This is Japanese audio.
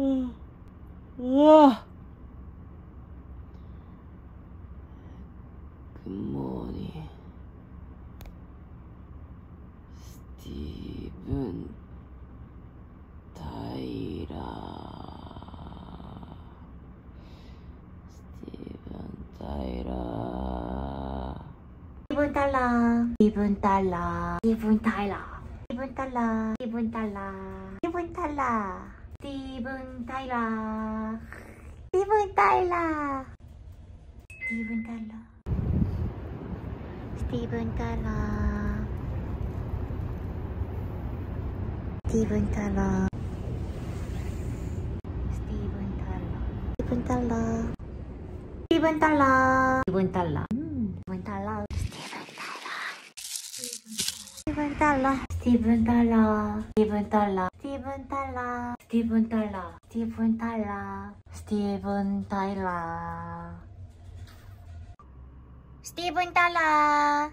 어, 우와. 굿모닝. 스티븐 타이라. 스티븐 타이라. 기분 달라. 기분 달라. 기분 달라. 기분 달라. 기분 달라. 기분 달라. ティーブン・タイラーティーブン・タイラーティーブン・タイラースティーブン・タイラーティーブンタイラースティーブン・ターラースティーブン・タイラースティーブン・タイラースティーブン・タイラースティーブン・タイラースティーブン・タイラースティーブン・タイラースティーブン・タイラースティーブン・タイラースティーブン・タイラー 스티븐 타일러 스티븐 타일러 스티븐 타일러 스티븐 타일러